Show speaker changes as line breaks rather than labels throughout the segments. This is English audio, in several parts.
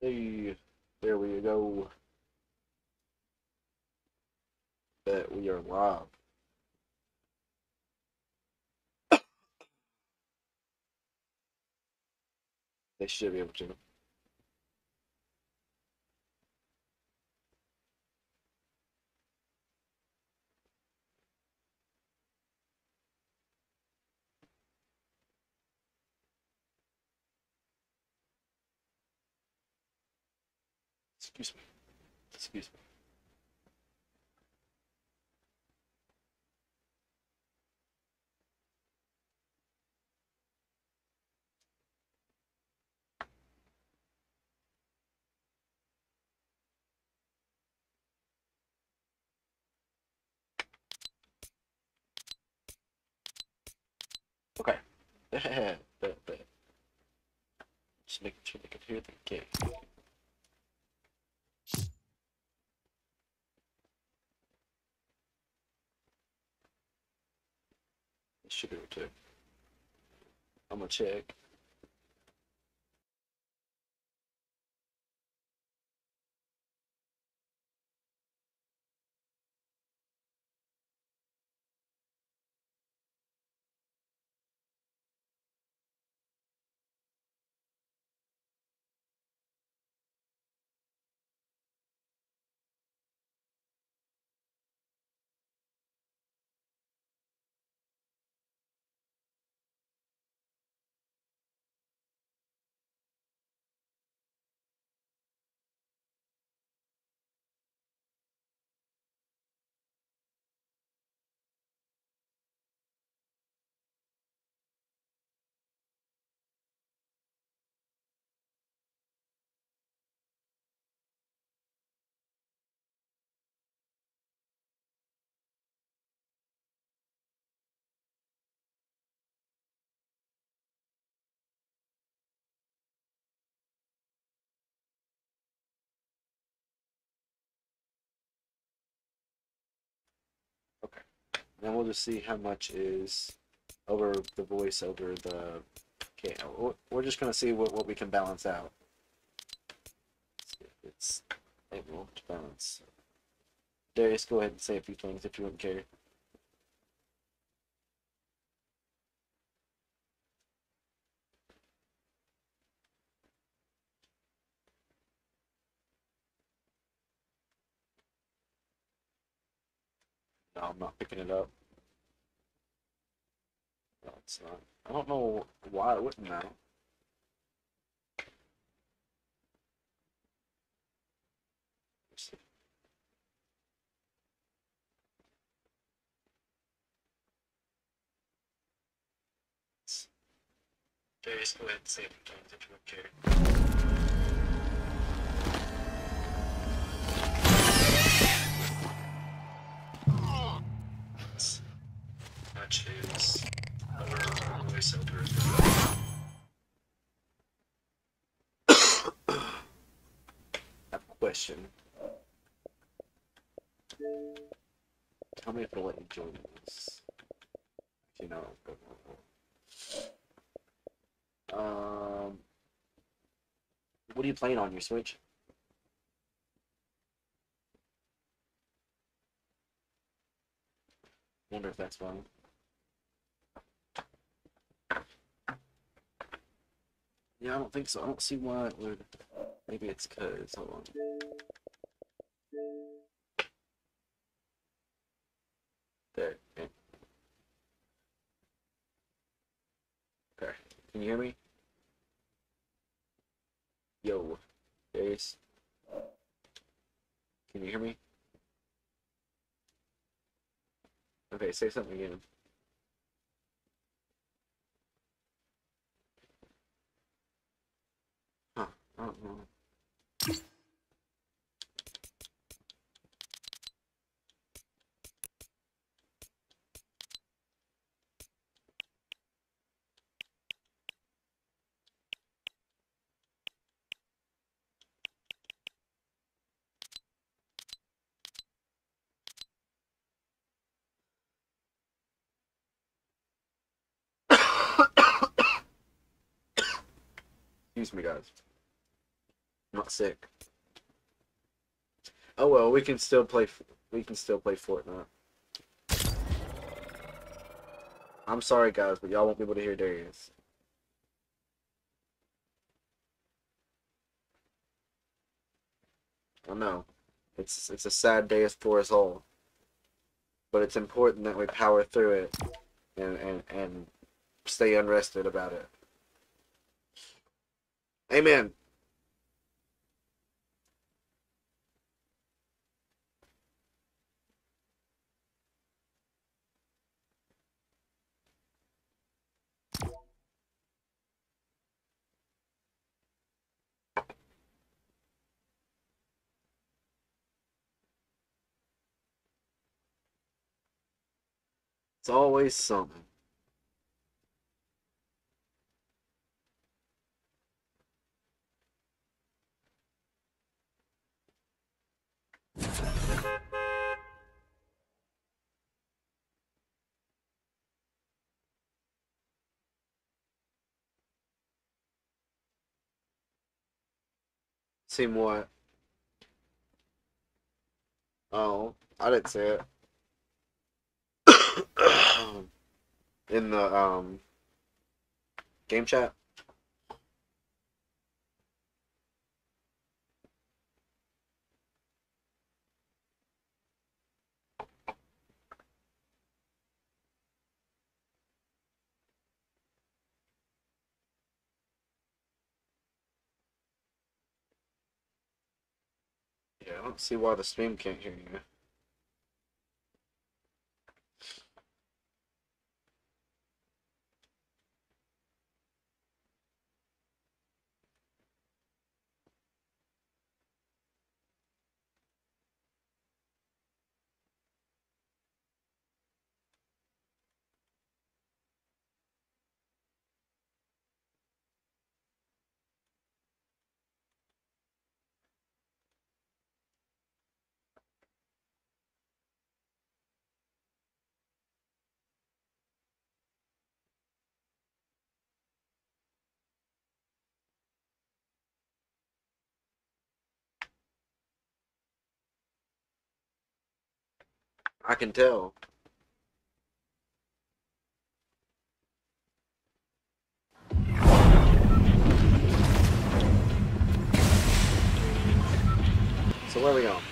Hey, there we go. That we are live. They should be able to. Excuse me. Excuse me. Okay. Just making sure they can hear the game. Should. I'm gonna check. And we'll just see how much is over the voice over the. Okay, we're- just gonna see what, what we can balance out. It's able to balance. Darius, go ahead and say a few things if you wouldn't care. No, I'm not picking it up. No, it's not. I don't know why it wouldn't now. Few things if you. Question. Tell me if it'll let you join this. If you know. go. Um, what are you playing on your Switch? Wonder if that's why. Yeah, I don't think so. I don't see why it would. Maybe it's cause. Hold on. There. Okay. Can you hear me? Yo. Darius. Can you hear me? Okay, say something again. Huh. I don't know. Excuse me, guys. Not sick. Oh well, we can still play. We can still play Fortnite. I'm sorry, guys, but y'all won't be able to hear Darius. I know. It's it's a sad day for us all. But it's important that we power through it and, and, and stay unrested about it. Amen. It's always something. Seen what? Oh, I didn't say it. In the um game chat. I don't see why the stream can't hear you. I can tell. So where are we going?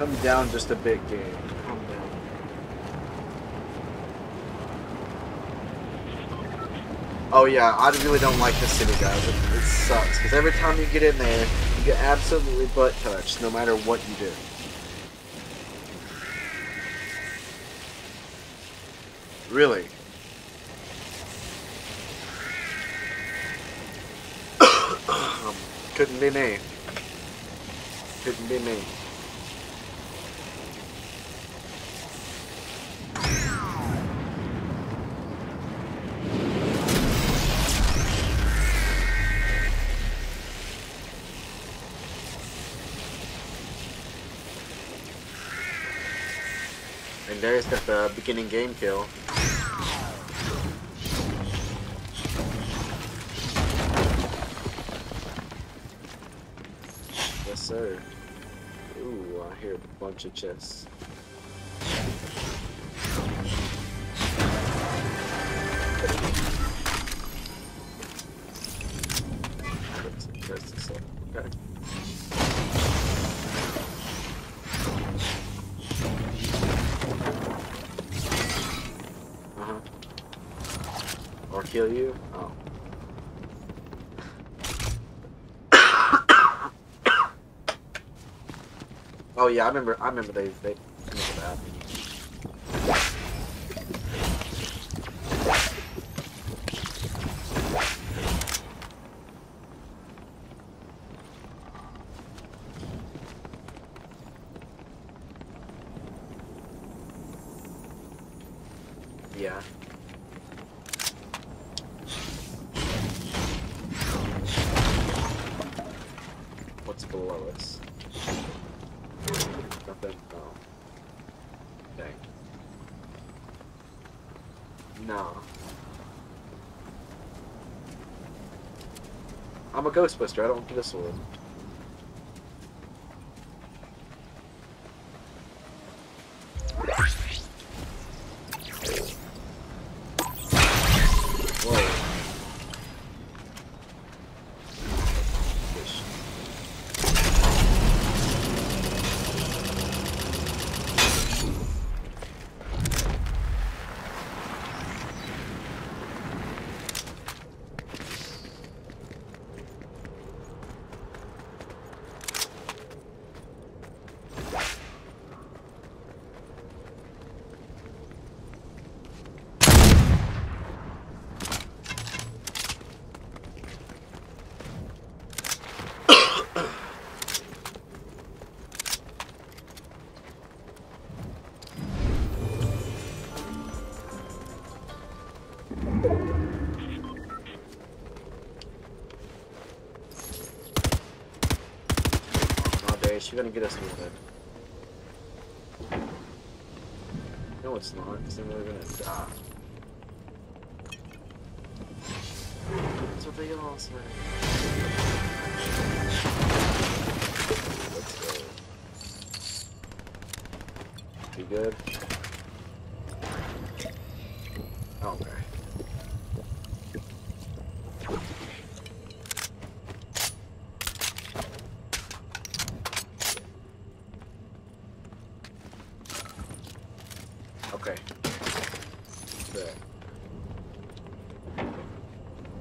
Come down just a bit, game. Calm down. Oh yeah, I really don't like this city, guys. It, it sucks because every time you get in there, you get absolutely butt touched, no matter what you do. Really. Um, Couldn't be me. Couldn't be me. And Darius got the beginning game kill. Yes, sir. Ooh, I hear a bunch of chests. Yeah, I remember I remember they they remember that. Yeah. What's below us? Nothing. Oh. Dang. No. I'm a Ghostbuster. I don't get a sword. She's gonna get us wounded. No, it's not, because then we're gonna die. That's what they all say. Let's go. You good? Okay. Okay. Good.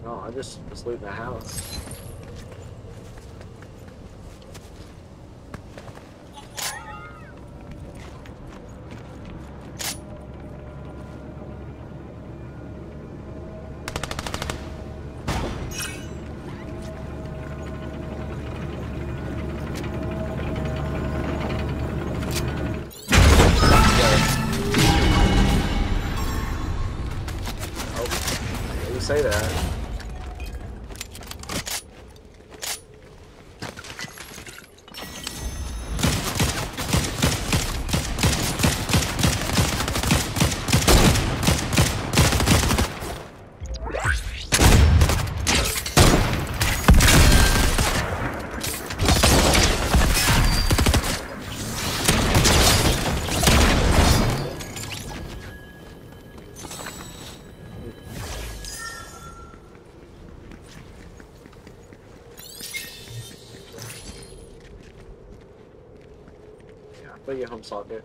No, I was looting the house. Put your home socket.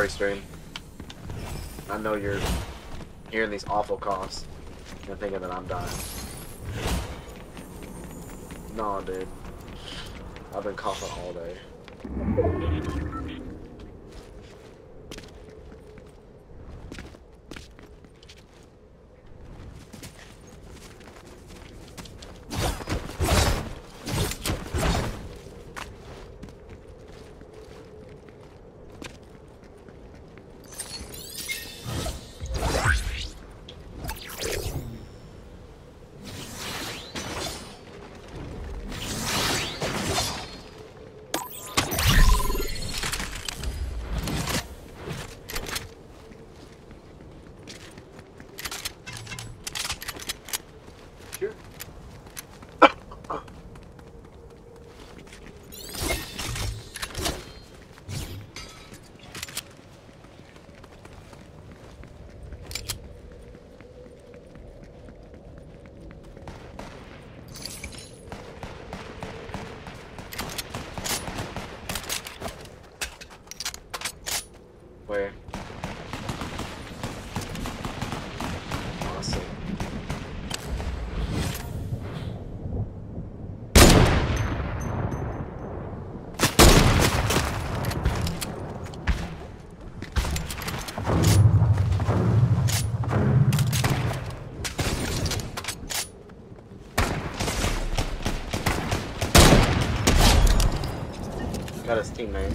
Sorry, stream. I know you're hearing these awful coughs and thinking that I'm dying. No, dude. I've been coughing all day. Got his teammate.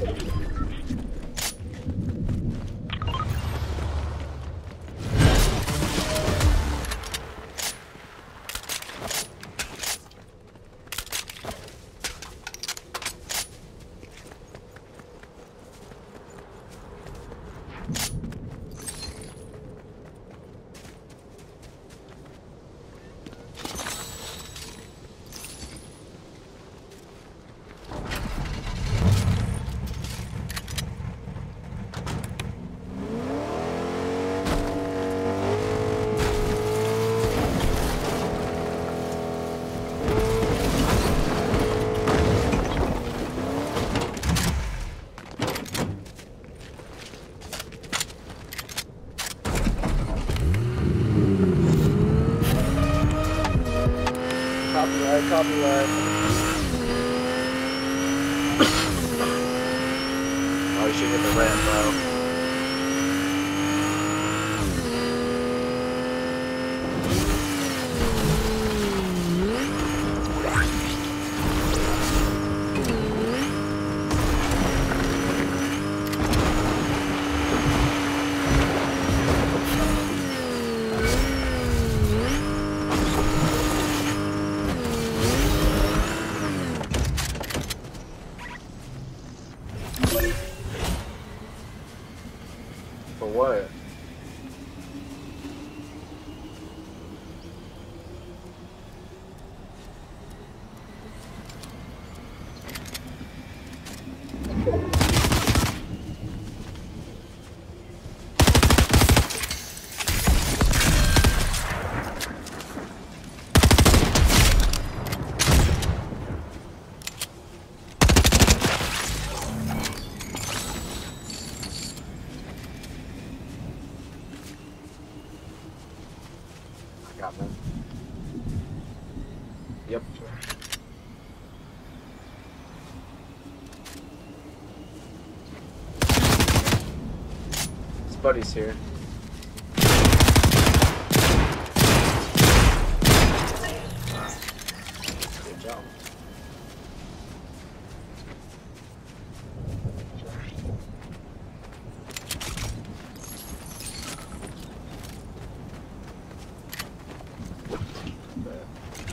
Copyright, copyright. oh, you should hit the ramp, bro. For what? I got one. Yep. Buddy's here. Good job.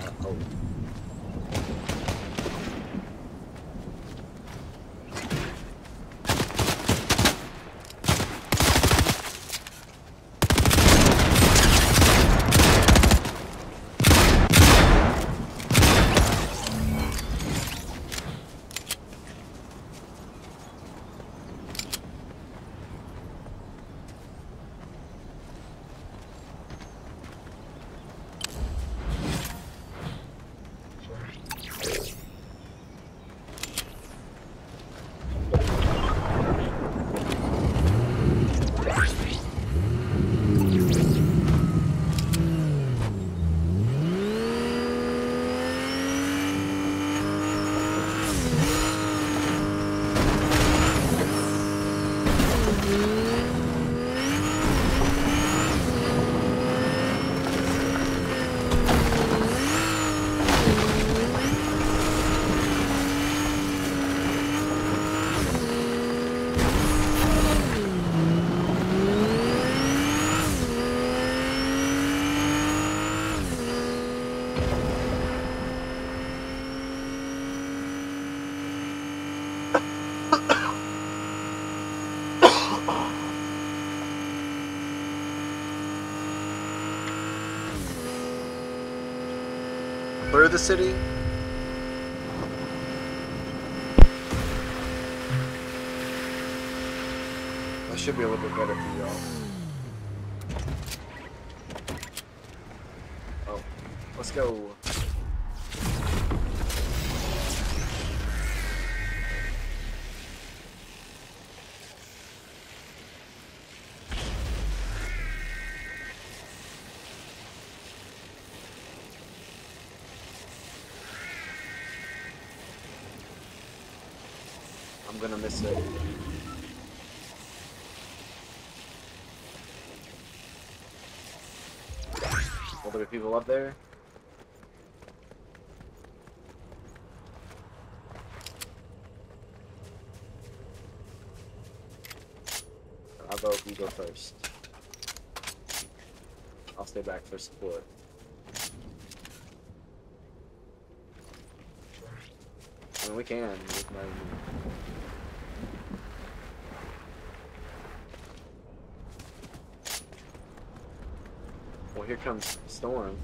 Uh, oh. Clear the city. That should be a little bit better for y'all. Oh, let's go. say. Will there be people up there? I'll go, you go first. I'll stay back for support. I mean, we can. here comes Storm.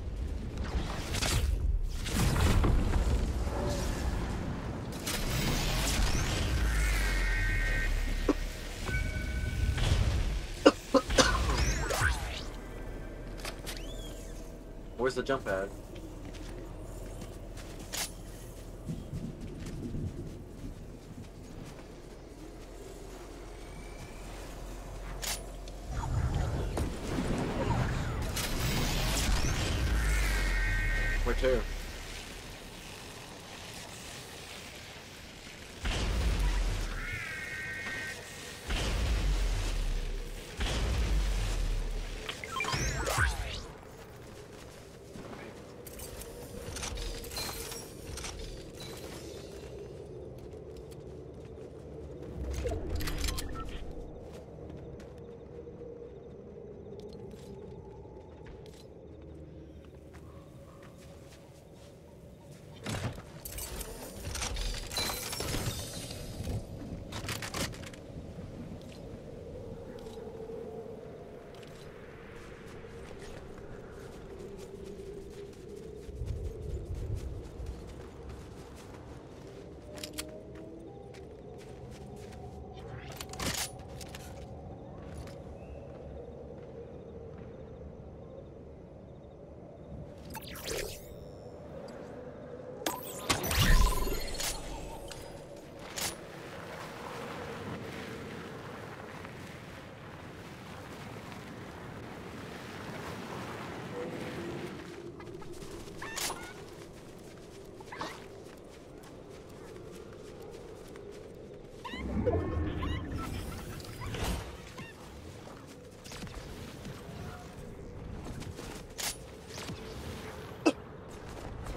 Where's the jump pad?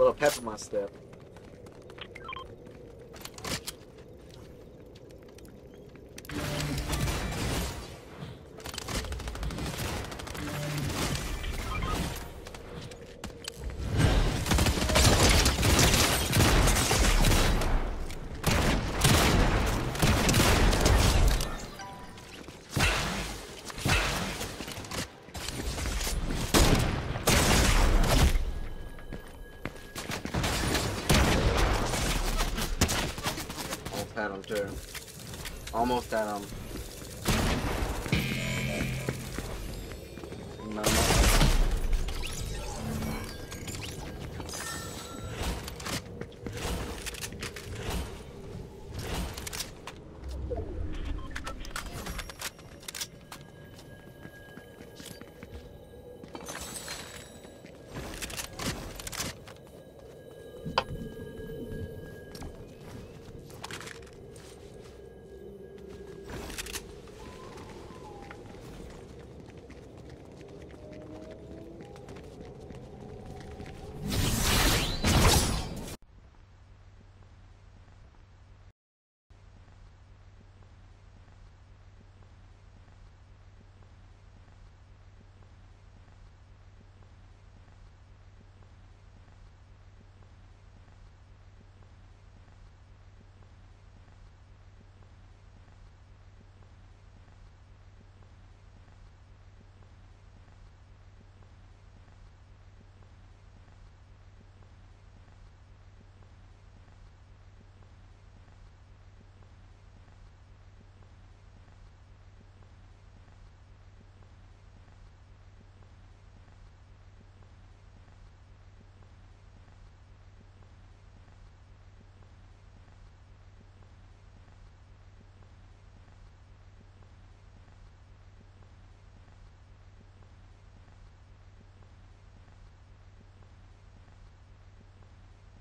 little pep in my step.